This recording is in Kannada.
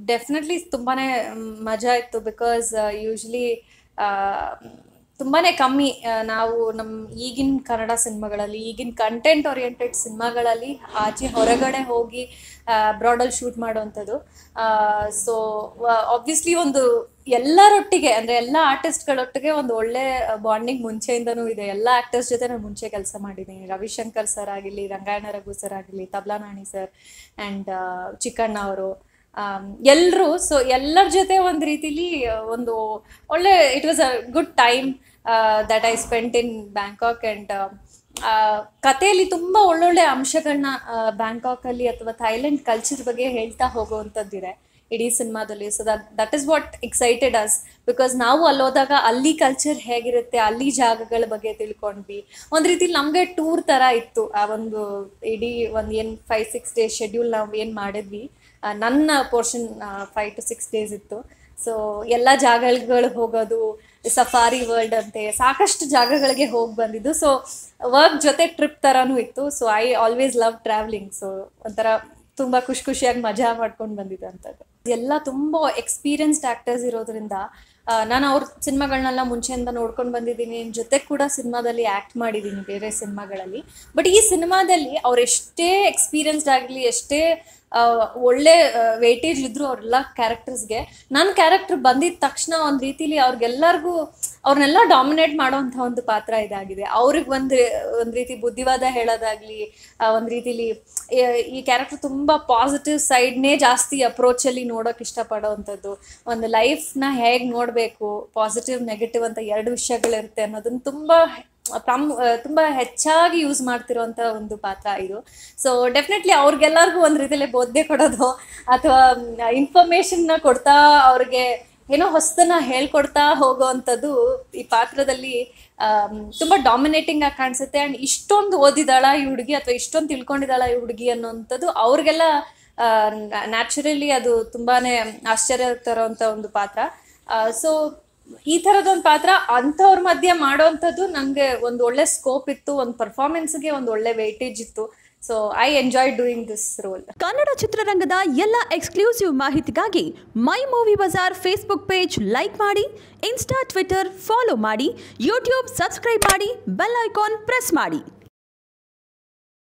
ಡೆಫಿನೆಟ್ಲಿ ತುಂಬಾನೇ ಮಜಾ ಇತ್ತು ಬಿಕಾಸ್ ಯೂಶ್ವಲಿ ತುಂಬಾನೇ ಕಮ್ಮಿ ನಾವು ನಮ್ಮ ಈಗಿನ ಕನ್ನಡ ಸಿನಿಮಾಗಳಲ್ಲಿ, ಈಗಿನ ಕಂಟೆಂಟ್ ಓರಿಯೆಂಟೆಡ್ ಸಿನಿಮಾಗಳಲ್ಲಿ ಆಚೆ ಹೊರಗಡೆ ಹೋಗಿ ಬ್ರಾಡಲ್ಲಿ ಶೂಟ್ ಮಾಡುವಂಥದ್ದು. ಸೊ ಆಬ್ವಿಯಸ್ಲಿ ಒಂದು ಎಲ್ಲರೊಟ್ಟಿಗೆ, ಅಂದರೆ ಎಲ್ಲ ಆರ್ಟಿಸ್ಟ್ಗಳೊಟ್ಟಿಗೆ ಒಂದು ಒಳ್ಳೆ ಬಾಂಡಿಂಗ್ ಮುಂಚೆಯಿಂದನೂ ಇದೆ. ಎಲ್ಲ ಆ್ಯಕ್ಟರ್ಸ್ ಜೊತೆ ನಾನು ಮುಂಚೆ ಕೆಲಸ ಮಾಡಿದ್ದೀನಿ ರವಿಶಂಕರ್ ಸರ್ ಆಗಿರಲಿ, ರಂಗಾಯಣ ರಘು ಸರ್ ಆಗಿರಲಿ, ತಬ್ಲಾ ನಾಣಿ ಸರ್ ಆ್ಯಂಡ್ ಚಿಕ್ಕಣ್ಣ ಅವರು ಎಲ್ಲರೂ ಸೊ ಎಲ್ಲರ ಜೊತೆ ಒಂದು ರೀತಿಲಿ ಒಂದು ಒಳ್ಳೆ it was a good time that I spent in Bangkok and ಕಥೆಯಲ್ಲಿ ತುಂಬ ಒಳ್ಳೊಳ್ಳೆ ಅಂಶಗಳನ್ನ ಬ್ಯಾಂಕಾಕಲ್ಲಿ ಅಥವಾ ಥೈಲ್ಯಾಂಡ್ ಕಲ್ಚರ್ ಬಗ್ಗೆ ಹೇಳ್ತಾ ಹೋಗುವಂಥದ್ದಿದೆ ಇಡೀ ಸಿನಿಮಾದಲ್ಲಿ. So that that is what excited us because ನಾವು ಅಲ್ಲೋದಾಗ ಅಲ್ಲಿ ಕಲ್ಚರ್ ಹೇಗಿರುತ್ತೆ, ಅಲ್ಲಿ ಜಾಗಗಳ ಬಗ್ಗೆ ತಿಳ್ಕೊಂಡ್ವಿ. ಒಂದು ರೀತಿಲಿ ನಮಗೆ ಟೂರ್ ಥರ ಇತ್ತು. ಆ ಒಂದು ಇಡೀ ಒಂದು ಏನು ಫೈವ್ ಸಿಕ್ಸ್ ಡೇಸ್ ಶೆಡ್ಯೂಲ್ ನಾವು ಏನು ಮಾಡಿದ್ವಿ. ನನ್ನ portion five to six days ಇತ್ತು. ಸೊ ಎಲ್ಲ ಜಾಗಗಳು ಹೋಗೋದು ಸಫಾರಿ ವರ್ಲ್ಡ್ ಅಂತೆ, ಸಾಕಷ್ಟು ಜಾಗಗಳಿಗೆ ಹೋಗಿ ಬಂದಿದ್ದು. ಸೊ ವರ್ಕ್ ಜೊತೆ ಟ್ರಿಪ್ ಥರನೂ ಇತ್ತು. So I always love travelling so ಒಂಥರ ತುಂಬ ಖುಷಿ ಖುಷಿಯಾಗಿ ಮಜಾ ಮಾಡ್ಕೊಂಡು ಬಂದಿದ್ದು ಅಂಥದ್ದು. ಎಲ್ಲ ತುಂಬ ಎಕ್ಸ್ಪೀರಿಯನ್ಸ್ಡ್ ಆ್ಯಕ್ಟರ್ಸ್ ಇರೋದ್ರಿಂದ ನಾನು ಅವ್ರ ಸಿನಿಮಾಗಳನ್ನೆಲ್ಲ ಮುಂಚೆಯಿಂದ ನೋಡ್ಕೊಂಡು ಬಂದಿದ್ದೀನಿ. ಜೊತೆ ಕೂಡ ಸಿನಿಮಾದಲ್ಲಿ ಆ್ಯಕ್ಟ್ ಮಾಡಿದ್ದೀನಿ ಬೇರೆ ಸಿನಿಮಾಗಳಲ್ಲಿ. ಬಟ್ ಈ ಸಿನಿಮಾದಲ್ಲಿ ಅವ್ರು ಎಷ್ಟೇ ಎಕ್ಸ್ಪೀರಿಯನ್ಸ್ಡ್ ಆಗಲಿ, ಎಷ್ಟೇ ಒಳ್ಳೆ ವೇಟೇಜ್ ಇದ್ರು ಅವ್ರೆಲ್ಲ ಕ್ಯಾರೆಕ್ಟರ್ಸ್ಗೆ ನನ್ನ ಕ್ಯಾರೆಕ್ಟರ್ ಬಂದಿದ ತಕ್ಷಣ ಒಂದು ರೀತಿಲಿ ಅವ್ರಿಗೆಲ್ಲರಿಗೂ ಅವ್ರನ್ನೆಲ್ಲ ಡಾಮಿನೇಟ್ ಮಾಡುವಂತ ಒಂದು ಪಾತ್ರ ಇದಾಗಿದೆ. ಅವ್ರಿಗೆ ಒಂದು ಒಂದು ರೀತಿ ಬುದ್ಧಿವಾದ ಹೇಳೋದಾಗ್ಲಿ ಒಂದು ರೀತಿಲಿ, ಈ- ಕ್ಯಾರೆಕ್ಟರ್ ತುಂಬಾ ಪಾಸಿಟಿವ್ ಸೈಡ್ನೇ ಜಾಸ್ತಿ ಅಪ್ರೋಚಲ್ಲಿ ನೋಡೋಕೆ ಇಷ್ಟಪಡೋವಂಥದ್ದು ಒಂದು ನ ಹೇಗೆ ನೋಡಬೇಕು ಪಾಸಿಟಿವ್ ನೆಗೆಟಿವ್ ಅಂತ ಎರಡು ವಿಷಯಗಳಿರುತ್ತೆ ಅನ್ನೋದನ್ನ ತುಂಬ ಪ್ರಾಮ್ ತುಂಬ ಹೆಚ್ಚಾಗಿ ಯೂಸ್ ಮಾಡ್ತಿರೋಂಥ ಒಂದು ಪಾತ್ರ ಇದು. ಸೊ ಡೆಫಿನೆಟ್ಲಿ ಅವ್ರಿಗೆಲ್ಲರಿಗೂ ಒಂದು ರೀತಿಯಲ್ಲಿ ಬೋಧನೆ ಕೊಡೋದು, ಅಥವಾ ಇನ್ಫಾರ್ಮೇಷನ್ನ ಕೊಡ್ತಾ ಅವ್ರಿಗೆ ಏನೋ ಹೊಸದನ್ನ ಹೇಳ್ಕೊಡ್ತಾ ಹೋಗೋವಂಥದ್ದು ಈ ಪಾತ್ರದಲ್ಲಿ ತುಂಬ ಡಾಮಿನೇಟಿಂಗ್ ಆಗಿ ಕಾಣಿಸುತ್ತೆ. ಅಂಡ್ ಇಷ್ಟೊಂದು ಓದಿದಾಳ ಈ ಹುಡುಗಿ, ಅಥವಾ ಇಷ್ಟೊಂದು ತಿಳ್ಕೊಂಡಿದ್ದಾಳ ಈ ಹುಡುಗಿ ಅನ್ನೋಂಥದ್ದು ಅವ್ರಿಗೆಲ್ಲ ನ್ಯಾಚುರಲಿ ಅದು ತುಂಬಾನೇ ಆಶ್ಚರ್ಯ ತರೋಂಥ ಒಂದು ಪಾತ್ರ. ಸೊ ಈ ಥರದೊಂದು ಪಾತ್ರ ಅಂಥವ್ರ ಮಧ್ಯೆ ಮಾಡೋವಂಥದ್ದು ನನಗೆ ಒಂದು ಒಳ್ಳೆ ಸ್ಕೋಪ್ ಇತ್ತು, ಒಂದು ಪರ್ಫಾರ್ಮೆನ್ಸ್ಗೆ ಒಂದು ಒಳ್ಳೆ ವೇಟೇಜ್ ಇತ್ತು. So I enjoy doing this role Kannada ಚಿತ್ರರಂಗದ ಎಲ್ಲ ಎಕ್ಸ್ಕ್ಲೂಸಿವ್ ಮಾಹಿತಿಗಾಗಿ my movie Bazaar Facebook page like ಮಾಡಿ ಇನ್ಸ್ಟಾ ಟ್ವಿಟರ್ ಫಾಲೋ ಮಾಡಿ ಯೂಟ್ಯೂಬ್ ಸಬ್ಸ್ಕ್ರೈಬ್ ಮಾಡಿ ಬೆಲ್ ಐಕಾನ್ ಪ್ರೆಸ್ ಮಾಡಿ.